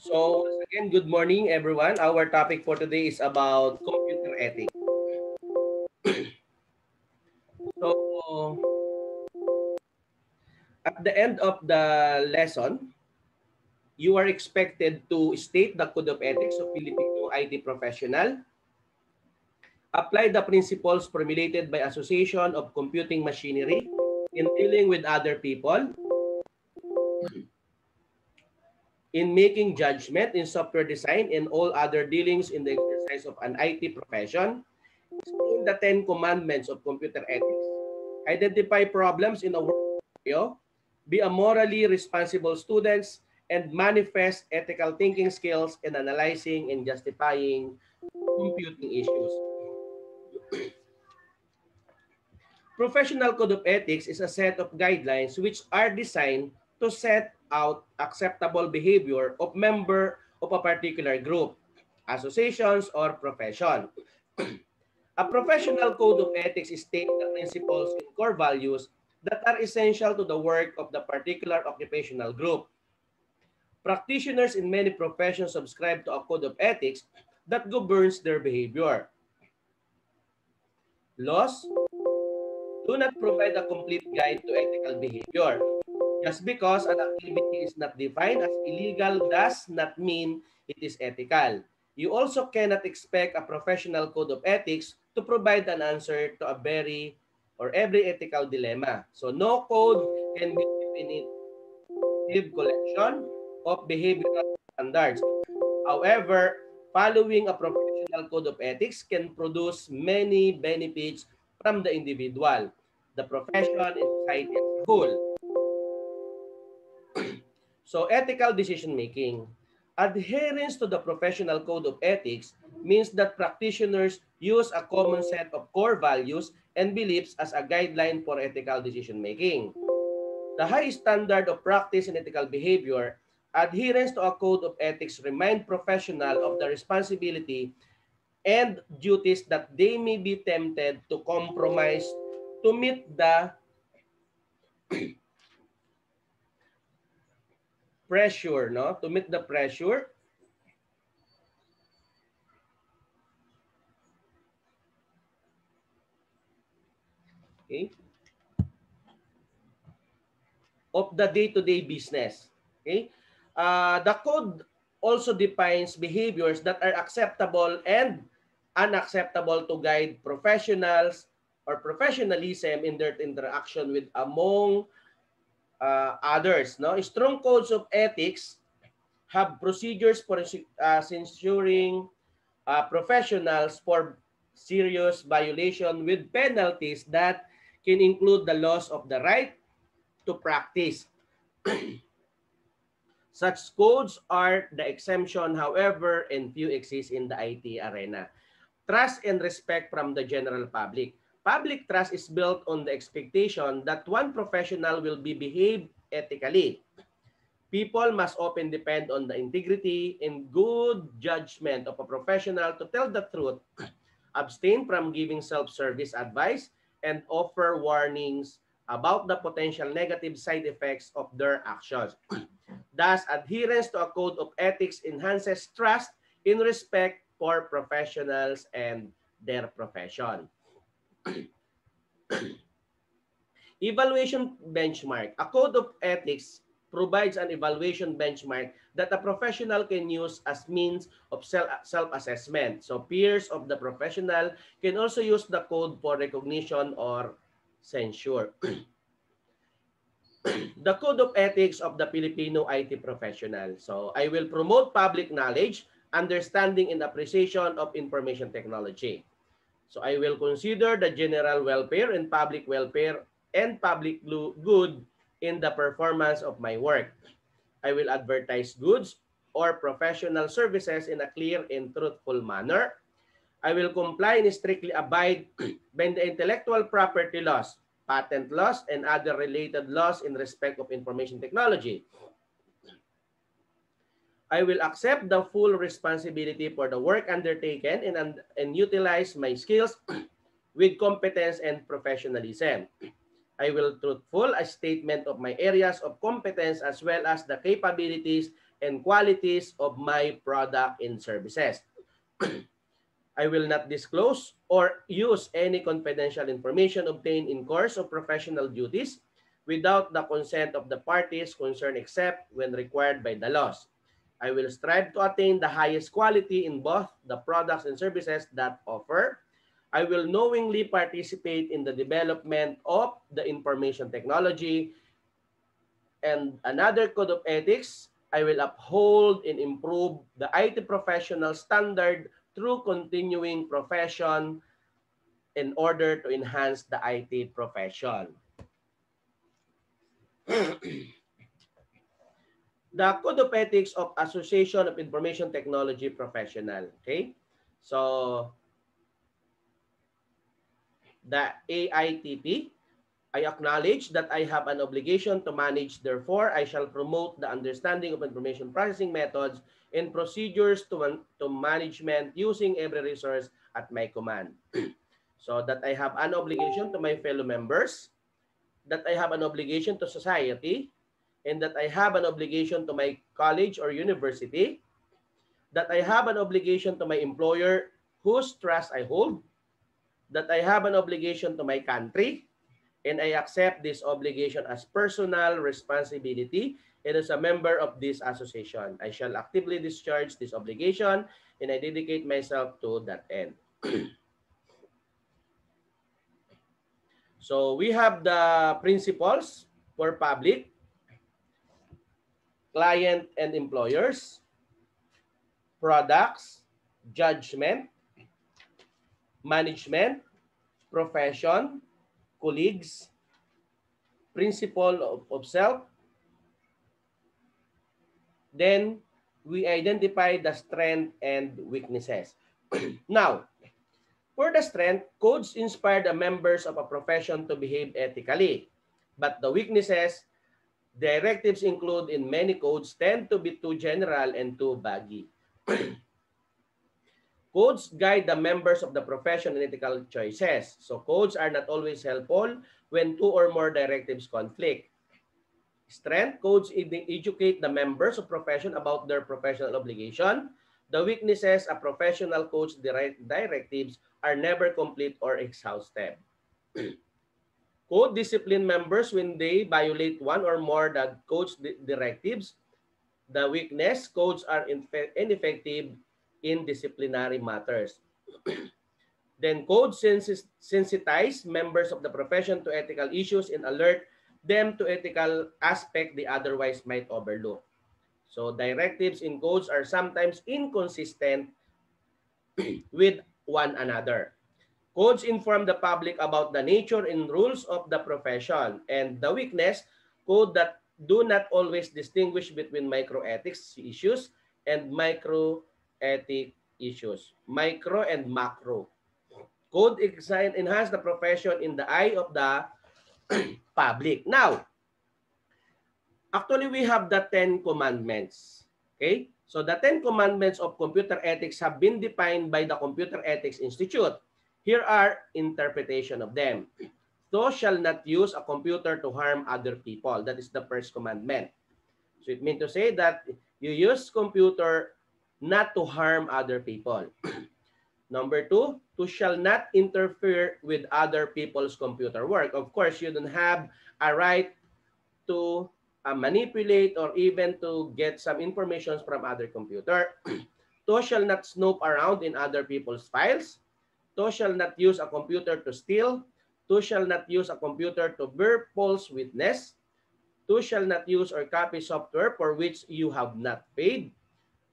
So again, good morning everyone. Our topic for today is about computer ethics. so at the end of the lesson, you are expected to state the code of ethics of Filipino IT professional, apply the principles formulated by Association of Computing Machinery in dealing with other people, in making judgment in software design and all other dealings in the exercise of an IT profession, in the 10 commandments of computer ethics, identify problems in a work be a morally responsible students, and manifest ethical thinking skills in analyzing and justifying computing issues. Professional Code of Ethics is a set of guidelines which are designed to set out acceptable behavior of member of a particular group, associations, or profession. a professional code of ethics states the principles and core values that are essential to the work of the particular occupational group. Practitioners in many professions subscribe to a code of ethics that governs their behavior. Laws do not provide a complete guide to ethical behavior. Just because an activity is not defined as illegal does not mean it is ethical. You also cannot expect a professional code of ethics to provide an answer to a very or every ethical dilemma. So no code can be definitive collection of behavioral standards. However, following a professional code of ethics can produce many benefits from the individual, the profession, and society as a whole. So ethical decision making. Adherence to the professional code of ethics means that practitioners use a common set of core values and beliefs as a guideline for ethical decision making. The high standard of practice in ethical behavior, adherence to a code of ethics remind professional of the responsibility and duties that they may be tempted to compromise to meet the pressure, no? To meet the pressure okay, of the day-to-day business. Okay? Uh, the code also defines behaviors that are acceptable and unacceptable to guide professionals or professionalism in their interaction with among uh, others. No? Strong codes of ethics have procedures for uh, censuring uh, professionals for serious violation with penalties that can include the loss of the right to practice. Such codes are the exemption, however, and few exist in the IT arena. Trust and respect from the general public. Public trust is built on the expectation that one professional will be behave ethically. People must often depend on the integrity and good judgment of a professional to tell the truth, abstain from giving self-service advice, and offer warnings about the potential negative side effects of their actions. Thus, adherence to a code of ethics enhances trust in respect for professionals and their profession. evaluation benchmark. A code of ethics provides an evaluation benchmark that a professional can use as means of self-assessment. So peers of the professional can also use the code for recognition or censure. the Code of Ethics of the Filipino IT Professional. So I will promote public knowledge, understanding, and appreciation of information technology. So I will consider the general welfare and public welfare and public good in the performance of my work. I will advertise goods or professional services in a clear and truthful manner. I will comply and strictly abide by the intellectual property laws, patent laws, and other related laws in respect of information technology. I will accept the full responsibility for the work undertaken and, and utilize my skills with competence and professionalism. I will truthful a statement of my areas of competence as well as the capabilities and qualities of my product and services. I will not disclose or use any confidential information obtained in course of professional duties without the consent of the parties concerned except when required by the laws. I will strive to attain the highest quality in both the products and services that offer. I will knowingly participate in the development of the information technology and another code of ethics. I will uphold and improve the IT professional standard through continuing profession in order to enhance the IT profession. the Code of Ethics of Association of Information Technology Professional. Okay? So, the AITP, I acknowledge that I have an obligation to manage. Therefore, I shall promote the understanding of information processing methods and procedures to, to management using every resource at my command. so that I have an obligation to my fellow members, that I have an obligation to society, and that I have an obligation to my college or university, that I have an obligation to my employer whose trust I hold, that I have an obligation to my country, and I accept this obligation as personal responsibility and as a member of this association. I shall actively discharge this obligation and I dedicate myself to that end. so we have the principles for public, client and employers, products, judgment, management, profession, colleagues, principle of, of self. Then we identify the strength and weaknesses. now, for the strength, codes inspire the members of a profession to behave ethically. But the weaknesses, directives include in many codes tend to be too general and too baggy. Codes guide the members of the profession in ethical choices. So codes are not always helpful when two or more directives conflict. Strength codes educate the members of profession about their professional obligation. The weaknesses of professional codes directives are never complete or exhaustive. Code discipline members when they violate one or more the code's directives. The weakness codes are ineffective in disciplinary matters. then code sensitize members of the profession to ethical issues and alert them to ethical aspect they otherwise might overlook. So directives in codes are sometimes inconsistent with one another. Codes inform the public about the nature and rules of the profession and the weakness, code that do not always distinguish between microethics issues and micro ethic issues, micro and macro. Code enhance the profession in the eye of the public. Now, actually we have the 10 commandments. Okay? So the 10 commandments of computer ethics have been defined by the Computer Ethics Institute. Here are interpretation of them. Thou shall not use a computer to harm other people. That is the first commandment. So it means to say that you use computer not to harm other people. Number two, to shall not interfere with other people's computer work. Of course, you don't have a right to uh, manipulate or even to get some information from other computer. to shall not snoop around in other people's files. To shall not use a computer to steal. To shall not use a computer to bear false witness. To shall not use or copy software for which you have not paid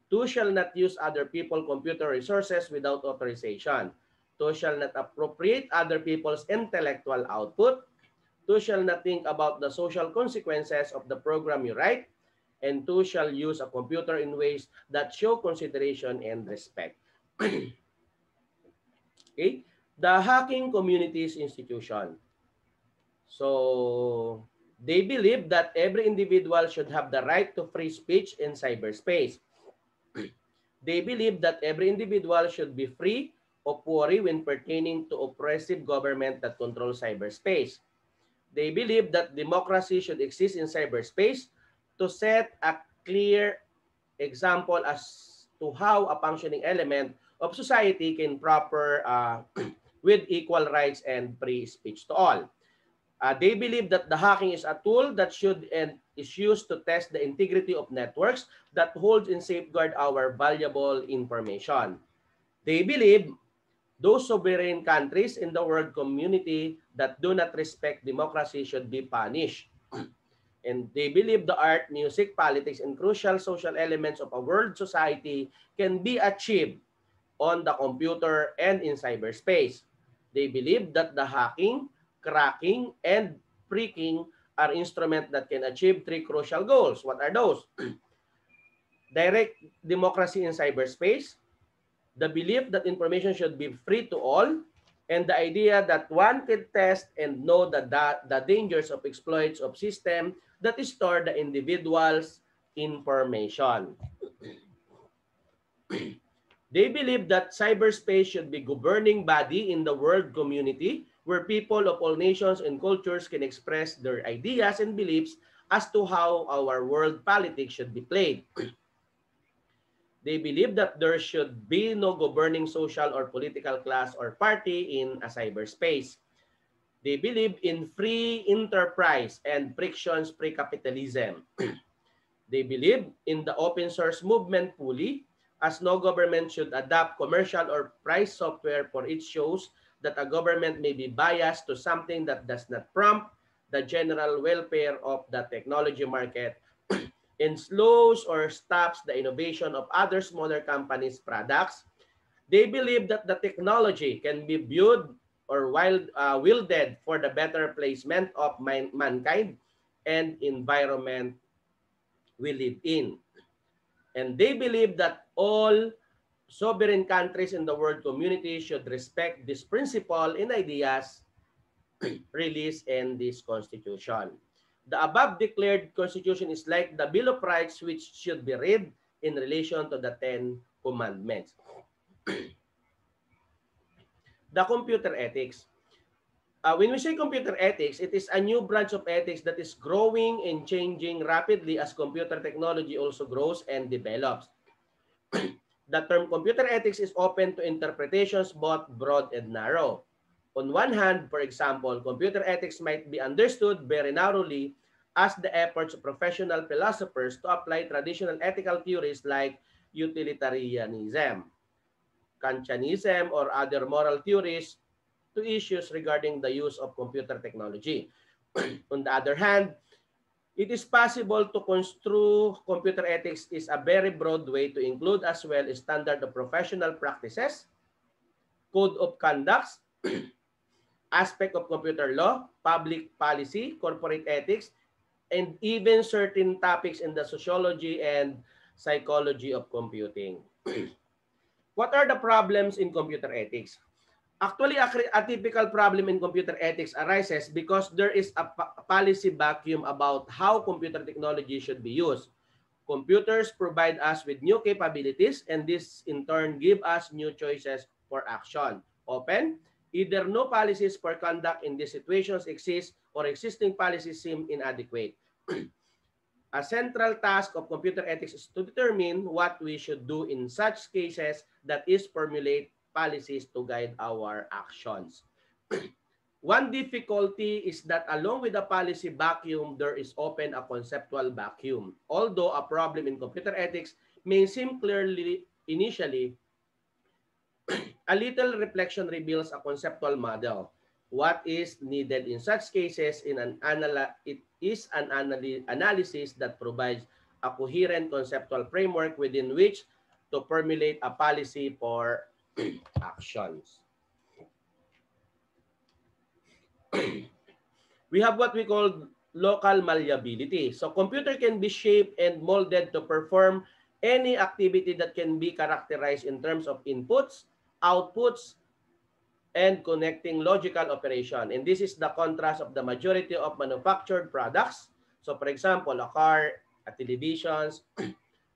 Two shall not use other people computer resources without authorization. Two shall not appropriate other people's intellectual output. Two shall not think about the social consequences of the program you write. And two shall use a computer in ways that show consideration and respect. okay? The Hacking Communities Institution. So, they believe that every individual should have the right to free speech in cyberspace. They believe that every individual should be free of worry when pertaining to oppressive government that controls cyberspace. They believe that democracy should exist in cyberspace to set a clear example as to how a functioning element of society can proper uh, with equal rights and free speech to all. Uh, they believe that the hacking is a tool that should and is used to test the integrity of networks that holds and safeguard our valuable information. They believe those sovereign countries in the world community that do not respect democracy should be punished. and they believe the art, music, politics, and crucial social elements of a world society can be achieved on the computer and in cyberspace. They believe that the hacking cracking, and freaking are instruments that can achieve three crucial goals. What are those? Direct democracy in cyberspace, the belief that information should be free to all, and the idea that one can test and know the, the, the dangers of exploits of system that store the individual's information. they believe that cyberspace should be governing body in the world community where people of all nations and cultures can express their ideas and beliefs as to how our world politics should be played. they believe that there should be no governing social or political class or party in a cyberspace. They believe in free enterprise and frictions-free capitalism. they believe in the open source movement fully, as no government should adopt commercial or price software for its shows that a government may be biased to something that does not prompt the general welfare of the technology market and slows or stops the innovation of other smaller companies' products. They believe that the technology can be viewed or wild, uh, wielded for the better placement of man mankind and environment we live in. And they believe that all sovereign countries in the world community should respect this principle and ideas released in this constitution. The above declared constitution is like the Bill of Rights which should be read in relation to the Ten Commandments. the computer ethics. Uh, when we say computer ethics, it is a new branch of ethics that is growing and changing rapidly as computer technology also grows and develops. the term computer ethics is open to interpretations both broad and narrow. On one hand, for example, computer ethics might be understood very narrowly as the efforts of professional philosophers to apply traditional ethical theories like utilitarianism, Kantianism, or other moral theories to issues regarding the use of computer technology. On the other hand, It is possible to construe computer ethics is a very broad way to include as well a standard of professional practices, code of conducts, aspect of computer law, public policy, corporate ethics, and even certain topics in the sociology and psychology of computing. what are the problems in computer ethics? Actually, a, typical problem in computer ethics arises because there is a policy vacuum about how computer technology should be used. Computers provide us with new capabilities and this in turn give us new choices for action. Open, either no policies for conduct in these situations exist or existing policies seem inadequate. a central task of computer ethics is to determine what we should do in such cases that is formulate policies to guide our actions. One difficulty is that along with the policy vacuum, there is often a conceptual vacuum. Although a problem in computer ethics may seem clearly initially, a little reflection reveals a conceptual model. What is needed in such cases in an anal it is an anal analysis that provides a coherent conceptual framework within which to formulate a policy for actions. we have what we call local malleability. So computer can be shaped and molded to perform any activity that can be characterized in terms of inputs, outputs, and connecting logical operation. And this is the contrast of the majority of manufactured products. So for example, a car, a televisions,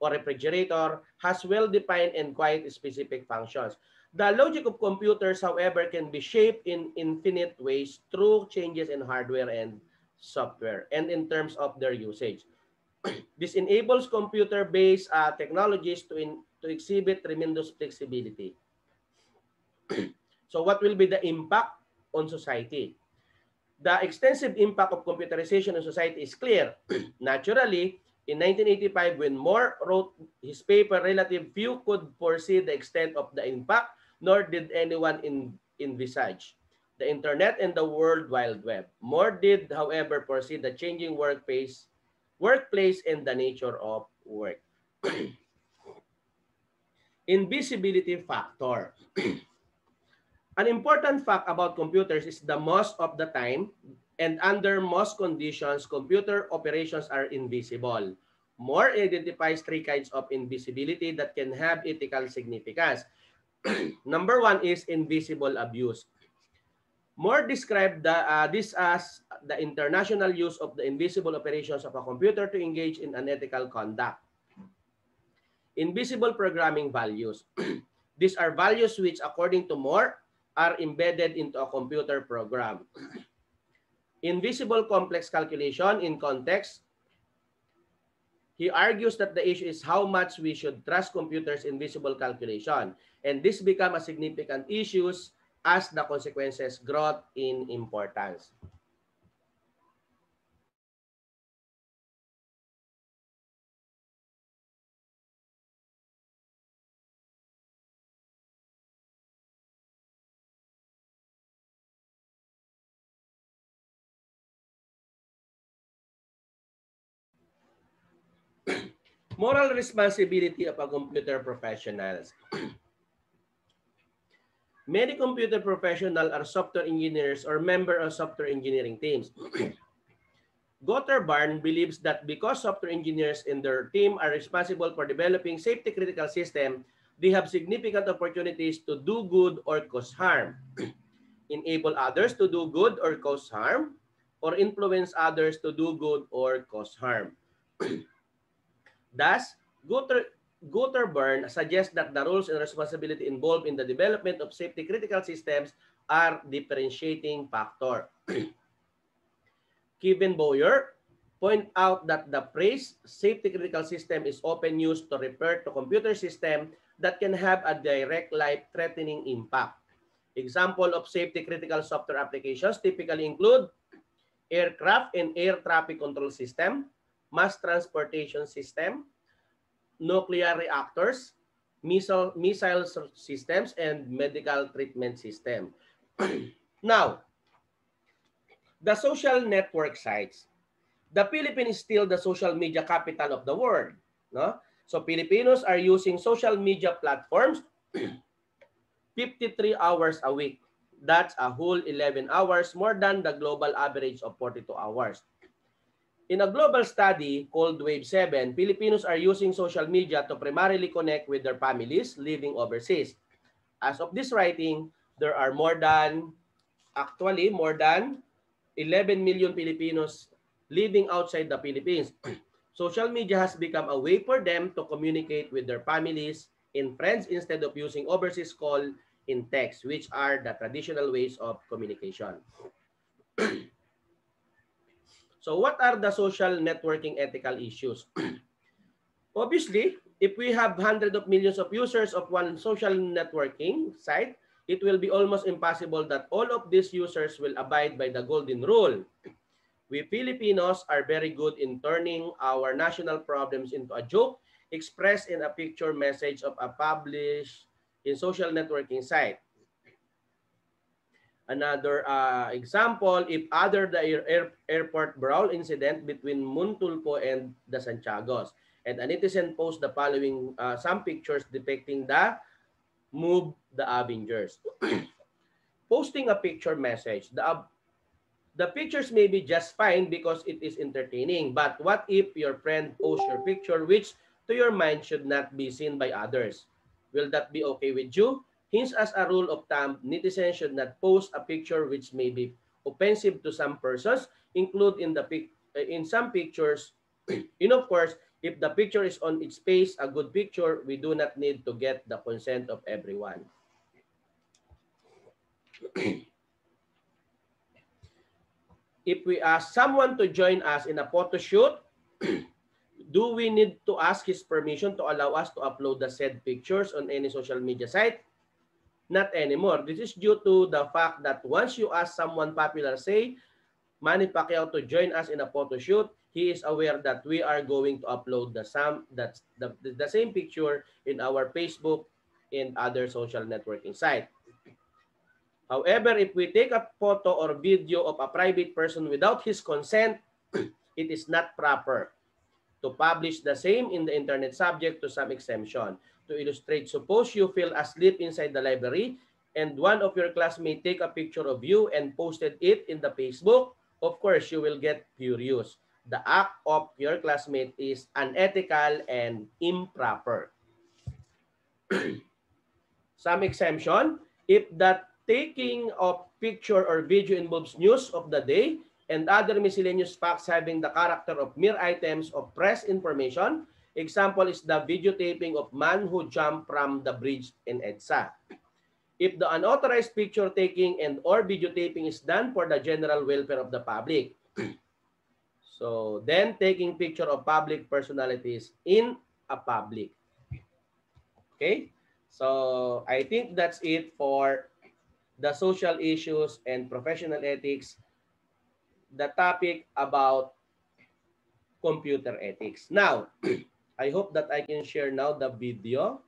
or refrigerator has well-defined and quite specific functions. The logic of computers, however, can be shaped in infinite ways through changes in hardware and software and in terms of their usage. This enables computer-based uh, technologies to, in, to exhibit tremendous flexibility. so what will be the impact on society? The extensive impact of computerization on society is clear. Naturally, in 1985, when Moore wrote his paper, relative few could foresee the extent of the impact, nor did anyone in, envisage the internet and the World Wide Web. Moore did, however, foresee the changing workplace workplace and the nature of work. Invisibility factor. An important fact about computers is the most of the time and under most conditions, computer operations are invisible. Moor identifies three kinds of invisibility that can have ethical significance. Number one is invisible abuse. Moor described the, uh, this as the international use of the invisible operations of a computer to engage in unethical conduct. Invisible programming values. These are values which, according to Moor, are embedded into a computer program. Invisible complex calculation in context. He argues that the issue is how much we should trust computers' invisible calculation. And this become a significant issues as the consequences grow in importance. Moral responsibility of a computer professionals. Many computer professionals are software engineers or member of software engineering teams. Gotterbarn believes that because software engineers and their team are responsible for developing safety critical system, they have significant opportunities to do good or cause harm, enable others to do good or cause harm, or influence others to do good or cause harm. Thus, Gutter, Gotterbarn suggests that the roles and responsibility involved in the development of safety critical systems are differentiating factor. Kevin Bowyer point out that the phrase safety critical system is often used to refer to computer system that can have a direct life-threatening impact. Example of safety critical software applications typically include aircraft and air traffic control system, mass transportation system, nuclear reactors, missile, missile systems, and medical treatment system. now, the social network sites. The Philippines is still the social media capital of the world. No? So Filipinos are using social media platforms 53 hours a week. That's a whole 11 hours more than the global average of 42 hours. In a global study called Wave 7, Filipinos are using social media to primarily connect with their families living overseas. As of this writing, there are more than, actually more than 11 million Filipinos living outside the Philippines. social media has become a way for them to communicate with their families and friends instead of using overseas call in text, which are the traditional ways of communication. So what are the social networking ethical issues? Obviously, if we have hundreds of millions of users of one social networking site, it will be almost impossible that all of these users will abide by the golden rule. We Filipinos are very good in turning our national problems into a joke expressed in a picture message of a published in social networking site. Another uh, example, if other the air, air, airport brawl incident between Mon Tulfo and the Santiagos. And a netizen post the following uh, some pictures depicting the move the Avengers. Posting a picture message. The, the pictures may be just fine because it is entertaining. But what if your friend posts your picture which to your mind should not be seen by others? Will that be okay with you? Hence, as a rule of thumb, netizens should not post a picture which may be offensive to some persons, include in the uh, in some pictures. and of course, if the picture is on its face, a good picture, we do not need to get the consent of everyone. if we ask someone to join us in a photo shoot, Do we need to ask his permission to allow us to upload the said pictures on any social media site? Not anymore. This is due to the fact that once you ask someone popular, say, Manny Pacquiao to join us in a photo shoot, he is aware that we are going to upload the same that's the, the same picture in our Facebook and other social networking site. However, if we take a photo or video of a private person without his consent, it is not proper to publish the same in the internet subject to some exemption. To illustrate, suppose you fell asleep inside the library and one of your classmates take a picture of you and posted it in the Facebook, of course, you will get furious. The act of your classmate is unethical and improper. Some exemption, if that taking of picture or video involves news of the day and other miscellaneous facts having the character of mere items of press information, example is the videotaping of man who jumped from the bridge in EDSA. If the unauthorized picture taking and or videotaping is done for the general welfare of the public, So then taking picture of public personalities in a public. Okay? So I think that's it for the social issues and professional ethics. The topic about computer ethics. Now, I hope that I can share now the video.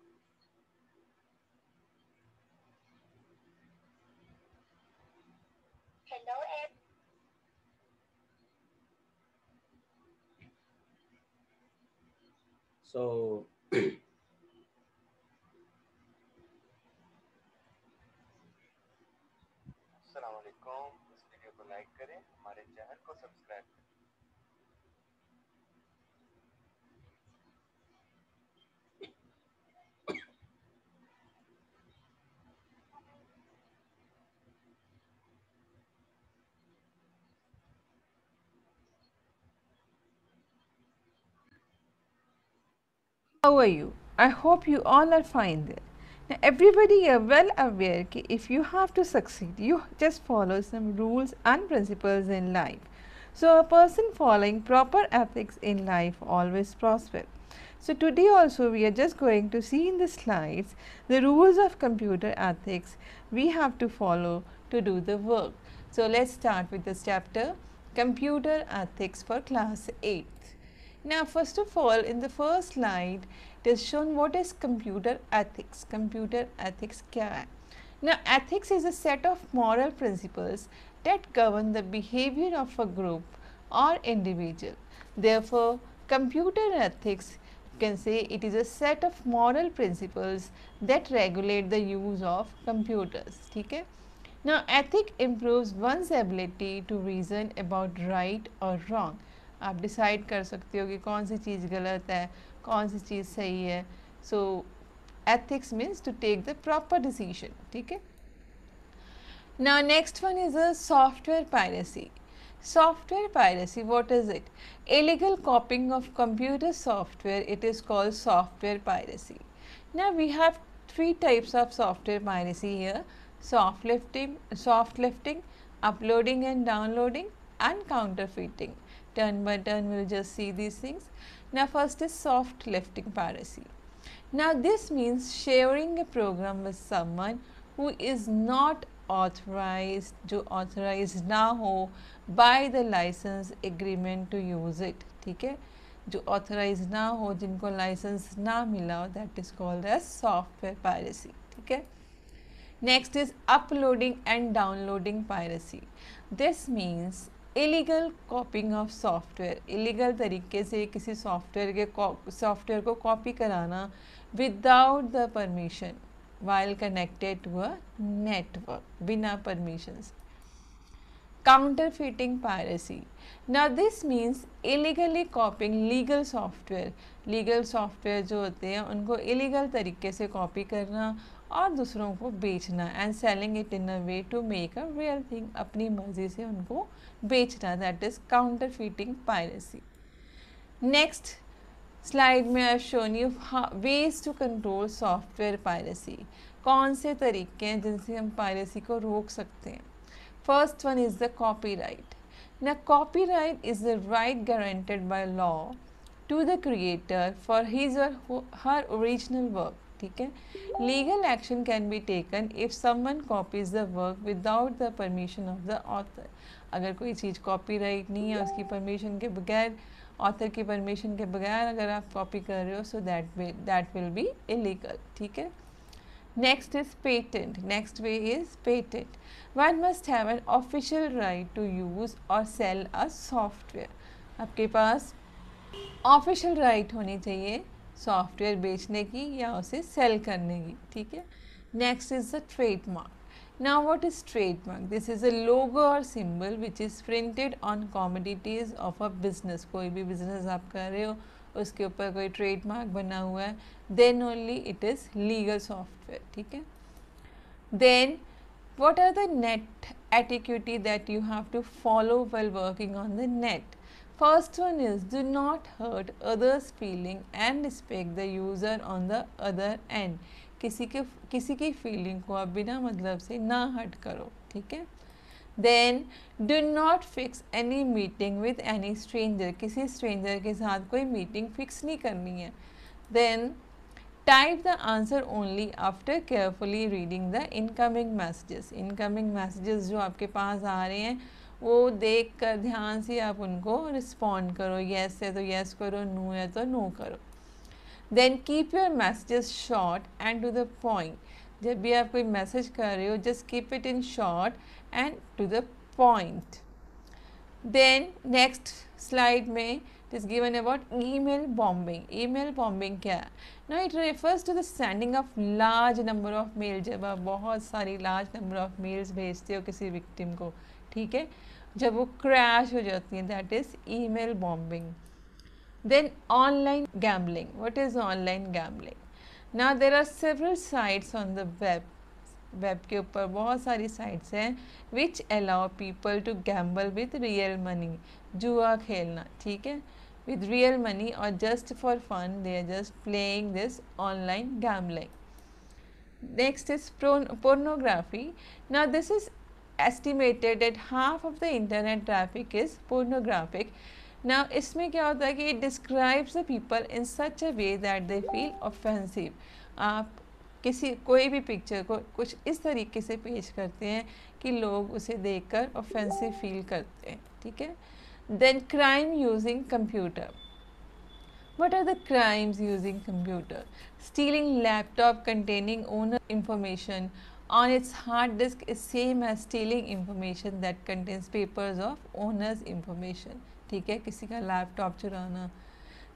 Hello, so How are you? I hope you all are fine there. Now, everybody are well aware that if you have to succeed, you just follow some rules and principles in life. So, a person following proper ethics in life always prosper. So, today also we are just going to see in the slides the rules of computer ethics we have to follow to do the work. So, let's start with this chapter Computer Ethics for Class 8. Now, first of all, in the first slide, it is shown what is computer ethics. Computer ethics kya hai? Now, ethics is a set of moral principles that govern the behavior of a group or individual. Therefore, computer ethics can say it is a set of moral principles that regulate the use of computers. Okay? Now, ethic improves one's ability to reason about right or wrong. आप decide कर सकते हो कि कौन सी चीज़ गलत है, कौन सी चीज़ सही है। So ethics means to take the proper decision ठीक है? ना next one is a software piracy software piracy what is it illegal copying of computer software it is called software piracy ना we have three types of software piracy है soft lifting soft lifting uploading and downloading and counterfeiting turn by turn we will just see these things. Now first is soft lifting piracy. Now this means sharing a program with someone who is not authorized जो authorized ना हो by the license agreement to use it ठीक है जो authorized ना हो जिनको license ना मिला हो that is called as software piracy ठीक है next is uploading and downloading piracy this means illegal copying of software illegal तरीके से किसी सॉफ्टवेयर के सॉफ्टवेयर को कॉपी कराना without the permission while connected to a network बिना permissions counterfeiting piracy. Now this means illegally copying legal software. Legal software जो होते हैं, उनको illegal तरीके से copy करना और दूसरों को बेचना and selling it in a way to make a real thing अपनी मर्ज़ी से उनको बेचना that is counterfeiting piracy next slide में I shown you ways to control software piracy कौन से तरीके हैं जिनसे हम पायरेसी को रोक सकते हैं? First one is the copyright ना copyright is the right guaranteed by law to creator for his or ho- her original work. ठीक है legal action can be taken if someone copies the work without the permission of the author अगर कोई चीज़ copyright नहीं है उसकी permission के बगैर author की परमिशन के बगैर अगर आप कॉपी कर रहे हो so that that will be illegal ठीक है Next is patent. Next way is patent. One must have an official right to use or sell a software. आपके पास ऑफिशियल राइट होनी चाहिए सॉफ्टवेयर बेचने की या उसे सेल करने की, ठीक है? Next is the trademark now what is trademark this is a logo और symbol which is printed on commodities of a business कोई भी बिज़नेस आप कर रहे हो, उसके ऊपर कोई ट्रेडमार्क बना हुआ है then only it is legal software ठीक है? Then what are the net etiquette that you have to follow while working on the net? First one is, do not hurt others feeling and respect the user on the other end. किसी के, किसी की feeling को आप बिना मतलब से ना हट करो, ठीक है? Then do not fix any meeting with any stranger किसी स्ट्रेंजर के साथ कोई मीटिंग फिक्स नहीं करनी है। Then type the answer only after carefully reading the incoming messages incoming messages जो आपके पास आ रहे हैं वो देख कर ध्यान से आप उनको रिस्पॉन्ड करो येस है तो येस करो नो है तो नो करो। Then keep your messages short and to the point जब भी आप कोई मैसेज कर रहे हो just keep it in short and to the point then next slide में is given about email bombing email bombing क्या है? No it refers to the sending of large number of mail जब आप बहुत सारी लार्ज नंबर ऑफ़ मेल्स भेजते हो किसी विक्टिम को, ठीक है? जब वो क्रैश हो जाती है that is email bombing then online gambling what is online gambling ना there are several sites on the web web के ऊपर बहुत सारी साइट्स हैं which allow people to gamble with real money जुआ खेलना, ठीक है? With real money or just for fun, they are just playing this online gambling. Next is pornography. Now, this is estimated that half of the internet traffic is pornographic now इसमें क्या होता है कि it describes the people in such a way that they feel offensive आप किसी कोई भी picture को कुछ इस तरीके से पेश करते हैं कि लोग उसे देखकर ऑफेंसिव फील करते हैं ठीक है then crime using computer what are the crimes using computer stealing laptop containing owner information on its hard disk is same as stealing information that contains papers of owner's information ठीक है किसी का laptop चुराना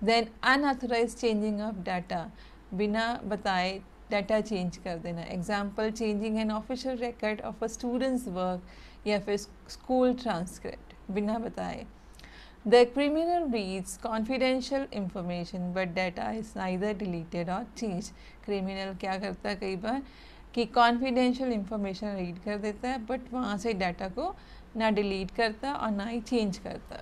then unauthorized changing of data बिना बताए data change कर देना example changing an official record of a students work या फिर स्कूल ट्रांसक्रिप्ट बिना बताए The criminal reads confidential information but data is neither deleted or changed. Criminal क्या करता है कई बार कि कॉन्फिडेंशियल इंफॉर्मेशन रीड कर देता है बट वहाँ से डाटा को ना डिलीट करता और ना ही चेंज करता।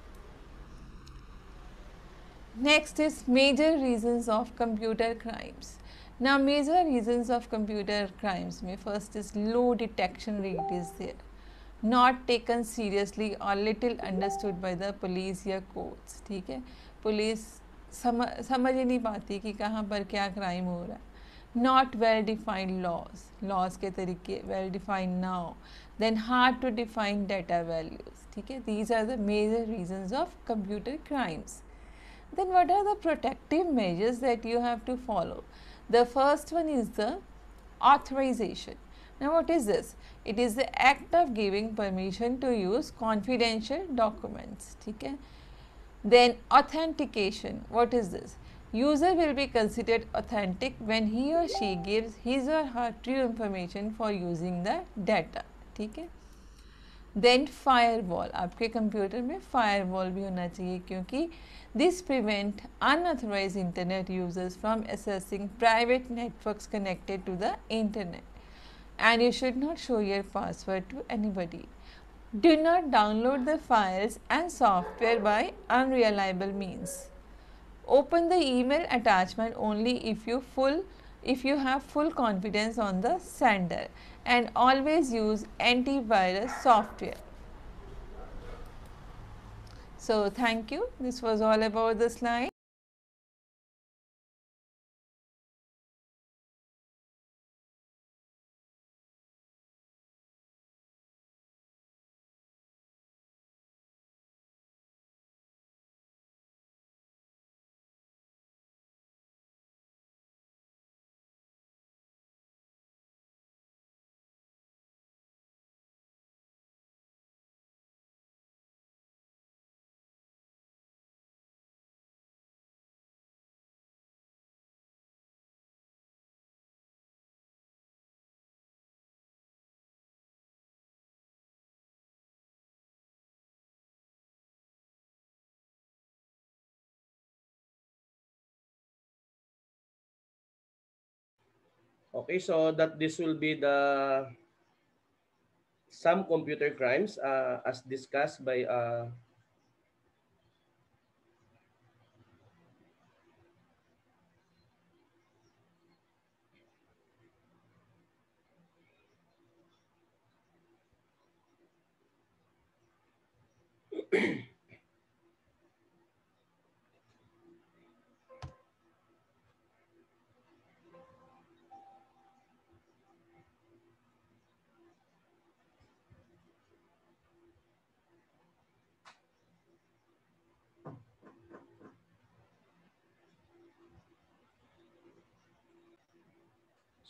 Next is major reasons of computer crimes ना major reasons of computer crimes में first is low detection rate is there not taken seriously और little understood by the police या कोर्ट्स ठीक है? पुलिस समझ समझ ही नहीं पाती कि कहाँ पर क्या क्राइम हो रहा है। not well defined laws laws के तरीके well defined now then hard to define data values ठीक है these are the major reasons of computer crimes then what are the protective measures that you have to follow the first one is the authorization now what is this it is the act of giving permission to use confidential documents ठीक है then authentication what is this user will be considered authentic when he or she gives his or her true information for using the data ठीक है then firewall आपके computer में firewall भी होना चाहिए क्योंकि this prevent unauthorized internet users from assessing private networks connected to the internet and you should not show your password to anybody. Do not download the files and software by unreliable means. Open the email attachment only if you full if you have full confidence on the sender and always use antivirus software. So thank you. This was all about the slide. Okay, so that this will be the some computer crimes uh, as discussed by uh,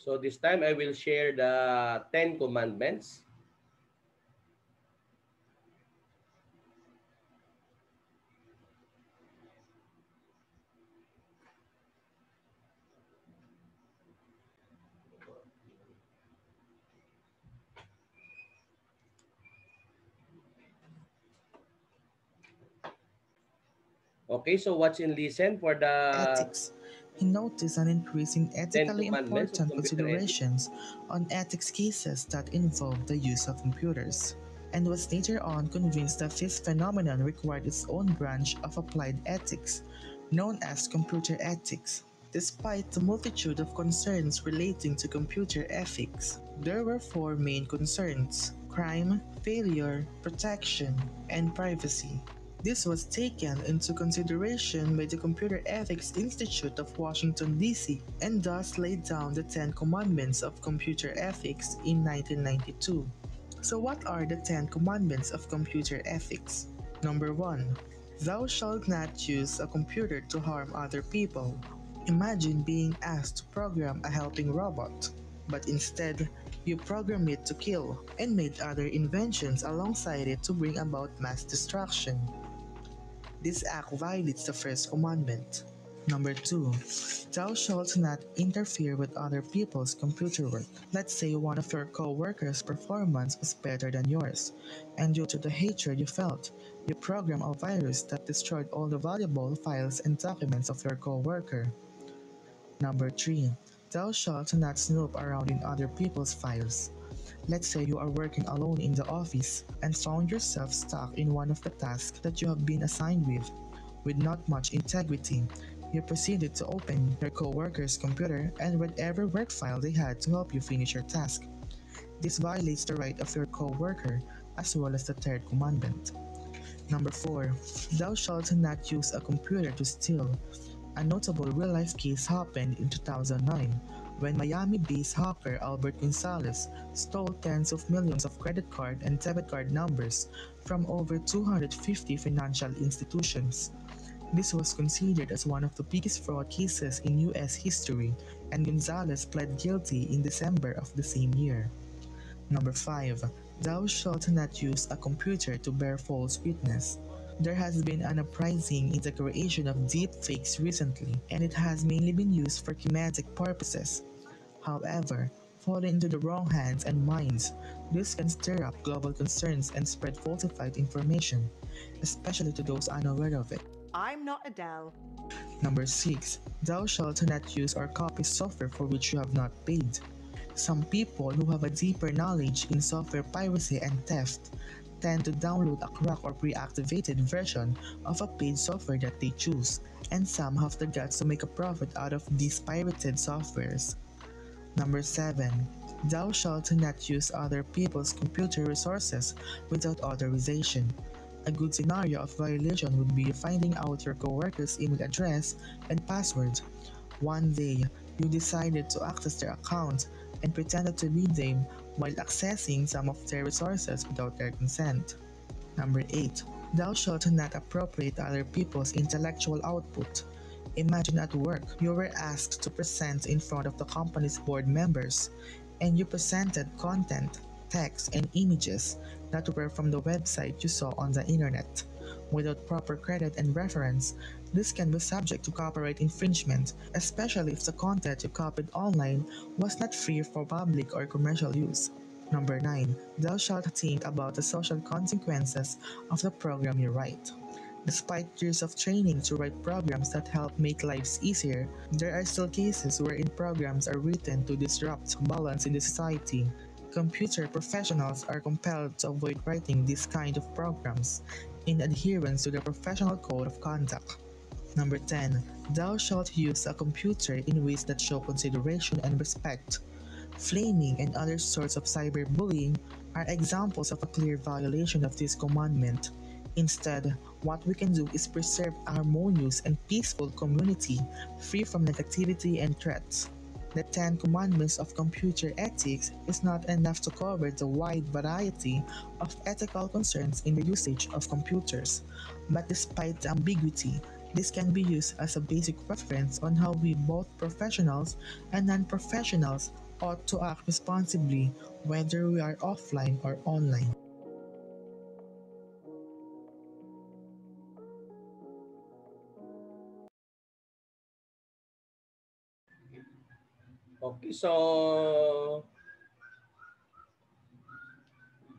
So this time I will share the 10 commandments. Okay, so watch and listen for the ethics. He noticed an increase in ethically important considerations on ethics cases that involve the use of computers, and was later on convinced that this phenomenon required its own branch of applied ethics, known as computer ethics. Despite the multitude of concerns relating to computer ethics, there were four main concerns crime, failure, protection, and privacy. This was taken into consideration by the Computer Ethics Institute of Washington, D.C., and thus laid down the Ten Commandments of Computer Ethics in 1992. So, what are the Ten Commandments of Computer Ethics? Number 1. Thou shalt not use a computer to harm other people. Imagine being asked to program a helping robot, but instead, you program it to kill and made other inventions alongside it to bring about mass destruction. This act violates the first commandment. Number 2. Thou shalt not interfere with other people's computer work. Let's say one of your co-workers' performance was better than yours, and due to the hatred you felt, you program a virus that destroyed all the valuable files and documents of your co-worker. Number 3. Thou shalt not snoop around in other people's files. Let's say you are working alone in the office and found yourself stuck in one of the tasks that you have been assigned with. With not much integrity, you proceeded to open your co-worker's computer and read every work file they had to help you finish your task. This violates the right of your co-worker as well as the third commandment. Number 4. Thou shalt not use a computer to steal. A notable real-life case happened in 2009 when Miami-based hacker Albert Gonzalez stole tens of millions of credit card and debit card numbers from over 250 financial institutions. This was considered as one of the biggest fraud cases in US history, and Gonzalez pled guilty in December of the same year. Number 5. Thou shalt not use a computer to bear false witness. There has been an uprising in the creation of deepfakes recently, and it has mainly been used for comedic purposes. However, falling into the wrong hands and minds, this can stir up global concerns and spread falsified information, especially to those unaware of it. I'm not Adele. Number 6. Thou shalt not use or copy software for which you have not paid. Some people who have a deeper knowledge in software piracy and theft tend to download a cracked or pre-activated version of a paid software that they choose, and some have the guts to make a profit out of these pirated softwares. Number 7. Thou shalt not use other people's computer resources without authorization. A good scenario of violation would be finding out your coworker's email address and password. One day, you decided to access their account and pretended to read them while accessing some of their resources without their consent. Number 8. Thou shalt not appropriate other people's intellectual output. Imagine at work, you were asked to present in front of the company's board members, and you presented content, text, and images that were from the website you saw on the internet. Without proper credit and reference, this can be subject to copyright infringement, especially if the content you copied online was not free for public or commercial use. Number 9. Thou shalt think about the social consequences of the program you write. Despite years of training to write programs that help make lives easier, there are still cases wherein programs are written to disrupt balance in the society. Computer professionals are compelled to avoid writing this kind of programs in adherence to the professional code of conduct. Number 10. Thou shalt use a computer in ways that show consideration and respect. Flaming and other sorts of cyberbullying are examples of a clear violation of this commandment. Instead, what we can do is preserve a harmonious and peaceful community free from negativity and threats. The Ten Commandments of Computer Ethics is not enough to cover the wide variety of ethical concerns in the usage of computers, but despite the ambiguity, this can be used as a basic reference on how we both professionals and non-professionals ought to act responsibly whether we are offline or online. Okay, so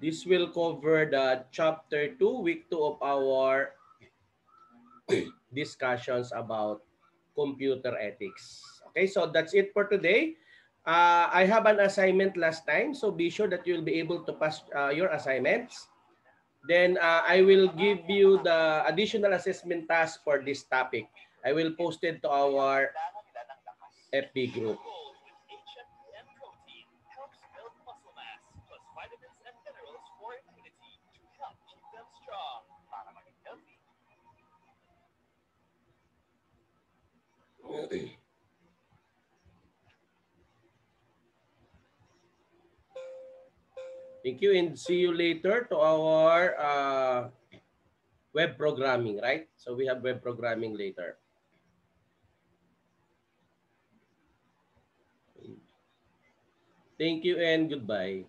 this will cover the chapter 2, week 2 of our discussions about computer ethics. Okay, so that's it for today. Uh, I have an assignment last time, so be sure that you'll be able to pass uh, your assignments. Then uh, I will give you the additional assessment task for this topic. I will post it to our. FB group. Thank you and see you later to our uh, web programming, right? So we have web programming later. Thank you and goodbye.